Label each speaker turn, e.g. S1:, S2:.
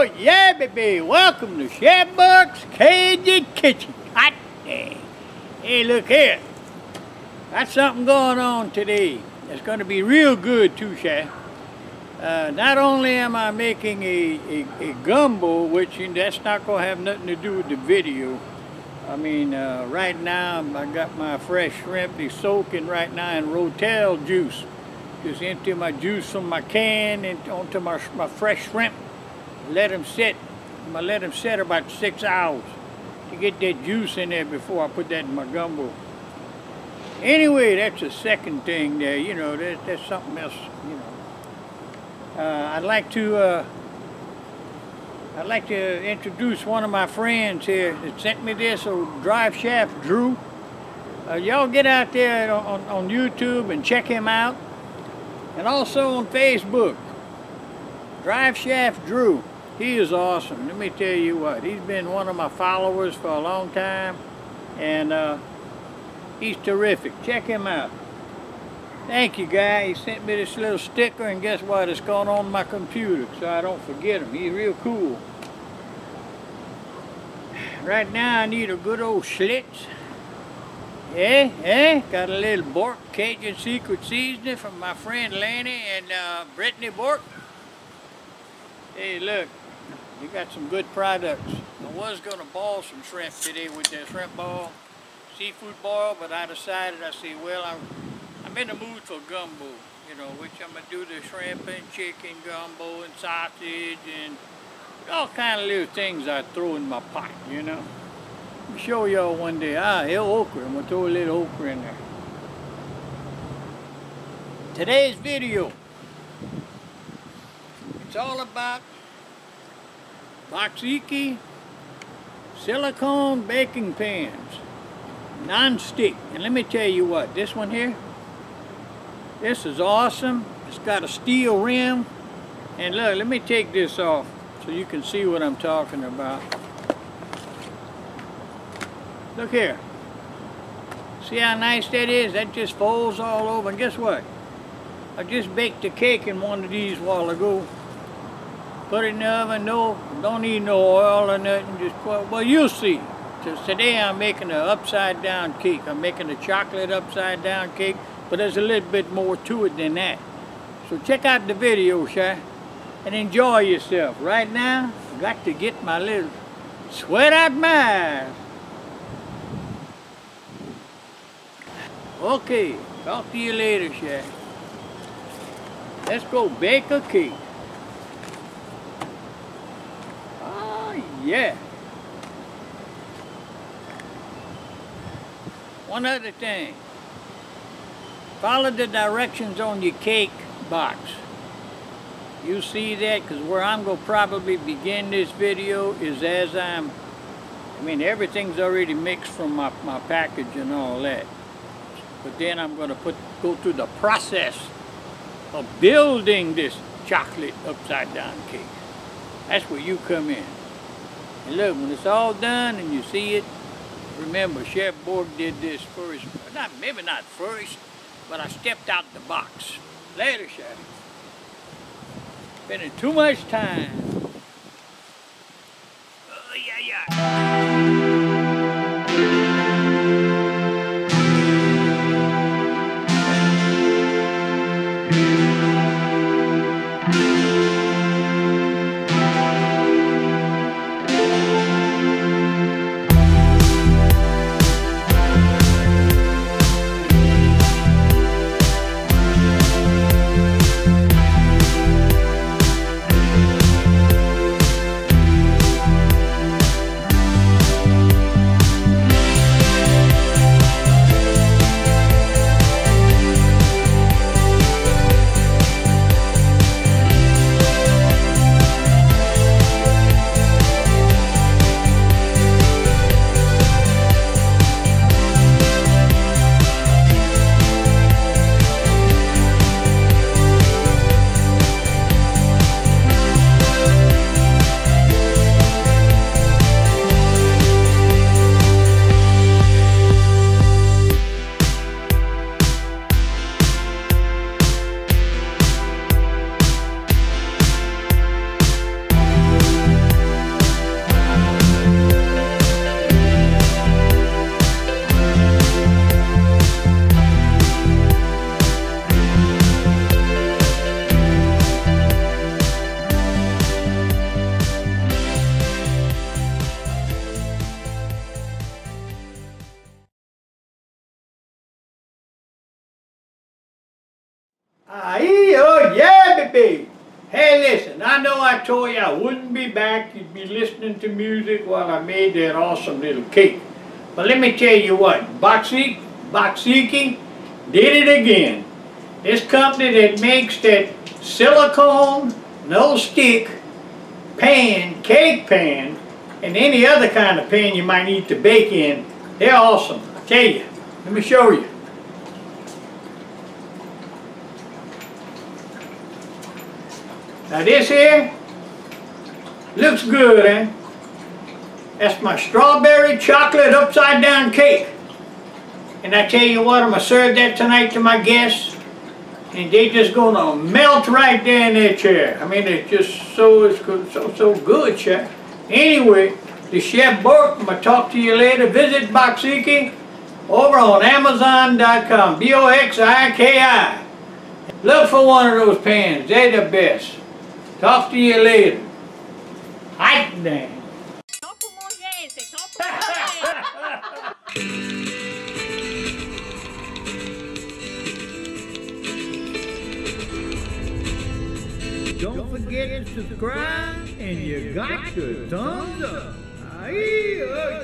S1: Yeah, baby. Welcome to Chef Bourque's Cajun Kitchen. Hot dang. Hey, look here. Got something going on today. It's going to be real good, too, Chef. Uh, not only am I making a, a, a gumbo, which that's not going to have nothing to do with the video. I mean, uh, right now I got my fresh shrimp. They're soaking right now in Rotel juice. Just empty my juice from my can into onto my, my fresh shrimp. Let them sit. I'm gonna let them sit about six hours to get that juice in there before I put that in my gumbo. Anyway, that's the second thing there. You know, that, that's something else. You know. Uh, I'd like to uh, I'd like to introduce one of my friends here that sent me this old drive shaft Drew. Uh, y'all get out there on, on YouTube and check him out. And also on Facebook, Drive Shaft Drew. He is awesome. Let me tell you what, he's been one of my followers for a long time. And uh, he's terrific. Check him out. Thank you, guy. He sent me this little sticker, and guess what? It's going on my computer, so I don't forget him. He's real cool. Right now, I need a good old Schlitz. Yeah, yeah. Got a little Bourque Cajun Secret Seasoning from my friend Lanny and uh, Brittany Bourque. Hey, look. You got some good products. I was going to boil some shrimp today with the shrimp ball, seafood boil, but I decided, I said, well, I'm I'm in the mood for gumbo, you know, which I'm going to do the shrimp and chicken gumbo and sausage and all kind of little things I throw in my pot, you know. Show y'all one day. Ah, hell okra. I'm going to throw a little okra in there. Today's video, it's all about Boxiki silicone baking pans, non-stick. And let me tell you what, this one here, this is awesome. It's got a steel rim. And look, let me take this off so you can see what I'm talking about. Look here. See how nice that is? That just folds all over. And guess what? I just baked a cake in one of these a while ago. Put it in the oven. No, don't need no oil or nothing. Just put, well, you'll see. So today I'm making an upside down cake. I'm making a chocolate upside down cake but there's a little bit more to it than that. So check out the video, Shy, and enjoy yourself. Right now, I got to get my little sweat out my eyes. Okay, talk to you later, Shy. Let's go bake a cake. Oh, yeah. One other thing. Follow the directions on your cake box. You see that? Because where I'm going to probably begin this video is as I'm, I mean, everything's already mixed from my, my package and all that. But then I'm going to put go through the process of building this chocolate upside down cake. That's where you come in. And look, when it's all done and you see it, remember Chef Bourque did this first, not maybe not first, but I stepped out the box. Later, Chef. Spending too much time. Aye, oh yeah, baby. Hey, listen, I know I told you I wouldn't be back. You'd be listening to music while I made that awesome little cake. But let me tell you what, Boxiki, Boxiki did it again. This company that makes that silicone, no stick, pan, cake pan, and any other kind of pan you might need to bake in, they're awesome. I tell you. Let me show you. Now this here looks good, eh? That's my strawberry chocolate upside down cake. And I tell you what, I'm gonna serve that tonight to my guests. And they're just gonna melt right there in their chair. I mean, it's just so, it's so, so good, chef. Anyway, the Chef Bourque, I'm gonna talk to you later. Visit Boxiki over on Amazon.com. B-O-X-I-K-I. Look for one of those pans. They're the best. Talk to you later. Hot dang.
S2: Troppo mongese, troppo mongese.
S1: Don't forget to subscribe and you got your thumbs up. Aye. Oh,